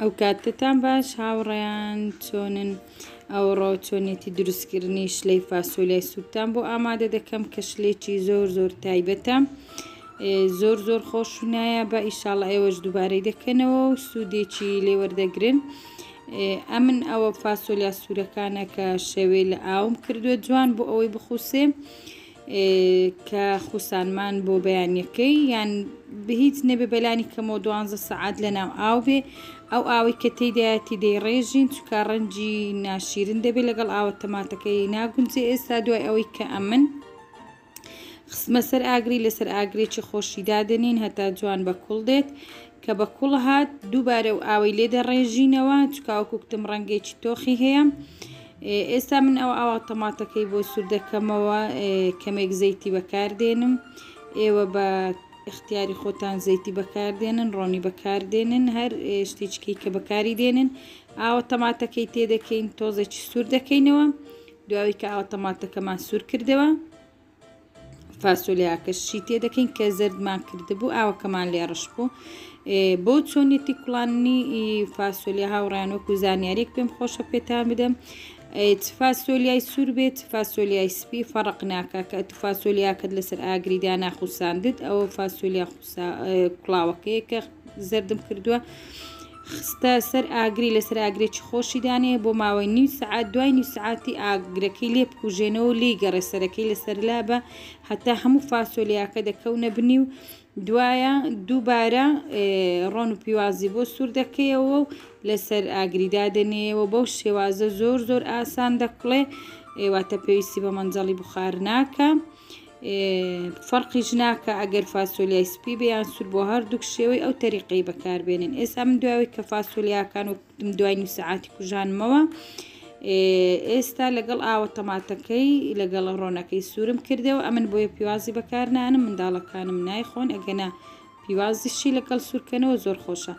ئەو کاتتان باش هاوڕێیان چۆنن ئەوڕۆ چۆنێتی دروستکردنی شلەی فاسۆلیای سووتان بۆ ئامادە دەکەم کە شلێکی زۆر زۆر تایبەتە زۆر زۆر خۆشنایە بە ئیشاڵ ئێوەش دووبارەی دەکەنەوە و سوودێکی لێوەردەگرن ئەمن ئەوە فاسۆلیا سوورەکانە کە شەوێ لە ئاوم کردووە جوان بۆ ئەوەی بخوسێ کە خوسانمان بۆ بەیانیەکەی یان بهیچ نەبێ بەلانی کەمەوە دوانزە سەعات لە ناو ئاو بێ ئەو ئاوی کە تێدایەتی دەیڕێژین چکە ڕەنجی ناشیرن دەبێت لەگەڵ ئاوە تەماتەکەی ناگونجێ ئێستا دوای ئەوەی کە ئەمن خسمە سەر ئاگری لەسەر ئاگرێکی خۆشی دادنین هەتا جوان بە کوڵ دێت کە بە کوڵ هاات دووبارە و ئاوەی لێ دەڕێژینەوە چکاوکوکتم ڕەنگێکی تۆخی هەیە ئێستا من ئەو ئاوا تەماتەکەی بۆ سوور دەکەمەوە کەمێک زەیتی بەکاردێنم ئێوە بە اختیاری خۆتان زەیتی بەکاردێنن ڕۆنی بەکاردێنن هەر شتێککی کە بەکاری دێنن ئاوە تەماتەکەی تێدەکەین تۆزێکی سوور دەکەینەوە دواوی کە ئاوە تەماتەکەمان سوور کردەوە فاسۆلیاکە شی تێ دەکەین کە زەردمان کردبوو ئاوەکەمان لێ ڕش بوو بۆ چۆنیەتی کوڵانی فاسۆلیا هاوڕیان وەکو زانیاریک پێم خۆشە پێتان بدەم فاسۆلیای سوور بێت فاسۆلیای سپی فەرق ناکە کە تو فاسۆلیاکەت لەسەر ئاگریدا ناخوساندت ئەوە فاسۆلیا کوڵاوەکەیە کە زەردم کردووە خستە سەر ئاگری لەسەر ئاگرێکی خۆشی دانێ بۆ ماوەی نیو سەعات دوای نیو سەعاتی ئاگرەکەی لێ بکوژێنەوەو لێی گەڕێ سەرەکەی لەسەر لابە هەتا هەموو فاسۆلیاکە دەکەونە بنی و دوایە دووبارە ڕۆن و پیوازی بۆ سوور دەکەیەوە و لەسەر ئاگری دادەنێیەوە بەو شێوازە زۆر زۆر ئاسان دەکوڵێ ئێواتە پێویستی بە مەنجەڵی بخار ناکە فەرقیش ناکا ئەگەر فاسۆلیای سپی بێ یان سور بۆ هەردووک شێوەی ئەو تەریقەی بەکاربێنن ئێستا من دوایەوەی کە فاسۆلیاکان و دوای نو سەعاتی کوژانمەوە ئێستا لەگەڵ ئاوە تەماتەکەی لەگەڵ ڕۆنەکەی سوورم کردەوە ئەمن بۆیە پیوازی بەکارنانم منداڵەکانم نایخۆن ئەگەنا پیوازیشی لەگەڵ سوورکەنەوە زۆر خۆشە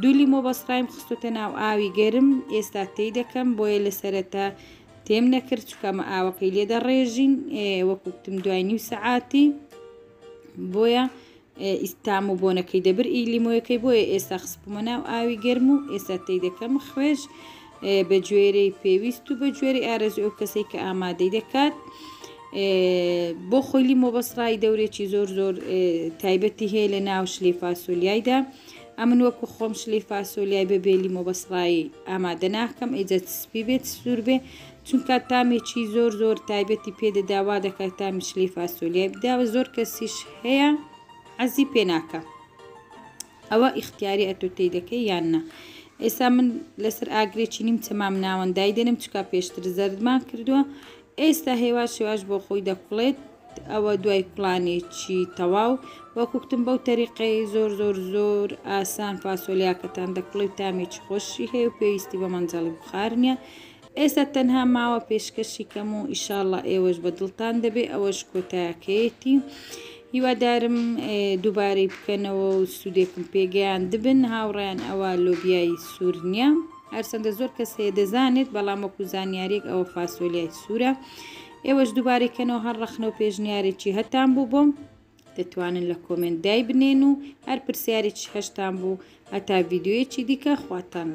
دوو لیمۆ بەسڕایم خستوتە ناو ئاوی گەرم ئێستا تێی دەکەم بۆیە لە سەرەتا تێم نەکرد چکە مە ئاوەکەی لێ دەڕێژین وەکوتم دوای نیو سەعاتی بۆیە ئیستام و بۆنەکەی دەبر ئی لیمۆیەکەی بۆیە ئێستا خسپمە ناو ئاوی گەرم و ئێستا تی دەکەم خوێش بە گوێرەی پێویست و بە گوێری ئارەزوی ئەو کەسێک کە ئامادەی دەکات. بۆ خۆلی مۆبەسڕای دەورێکی زۆر زۆر تایبەتی هەیە لە ناو شلی فاسۆلیایدا ئەمن وەکو خۆم شلی فاسۆلیای بە بێ لیمۆ بە سڕایی ئامادە ناکەم ئیجە چ سپی بێت چ سوور بێ چونکە تامێکی زۆر زۆر تایبەتی پێدەدا وا دەکات تامی شلی فاسۆلیای بداوە زۆر کەسیش هەیە عەزی پێ ناکە ئەوە ئیختیاری ئەتۆ تێی دەکەی یان نا ئێستا من لەسەر ئاگرێکی نیم چەمام ناوەندای دێنم چکا پێشتر زەردمان کردووە ئێستا هێواش هێواش بۆ خۆی دەکوڵێت ئەوە دوای پڵانێکی تەواو وە کوکتم بەو تەریقەی زۆر زۆر زۆر ئاسان فاسۆلیاکەتان دەکڵێ و تامێکی خۆشی هەیە و پێویستی بە مەنجەڵی بخار نییە ئێستا تەنها ماوە پێشکەشی کەم و ئیشاڵە ئێوەش بە دڵتان دەبێ ئەوەش کۆتاکەیەتی هیوادارم دووبارەی بکەنەوە و سوودێکم پێگەیان دبن هاوڕیان ئەوە لۆبیایی سوور نییە هەرچەندە زۆر کەس هەیە دەزانێت بەڵام وەکو زانیاریەک ئەوە فاسۆلیای سوورە ئێوەش دووبارەی کەنەوە هەر ڕەخنە و پێشنیارێکی هەتان بوو بۆم دەتوانن لە کۆمێنت دای بنێن و هەر پرسیارێکی هەشتان بوو هەتا ڤیددیویەکی دیکە خواتان لە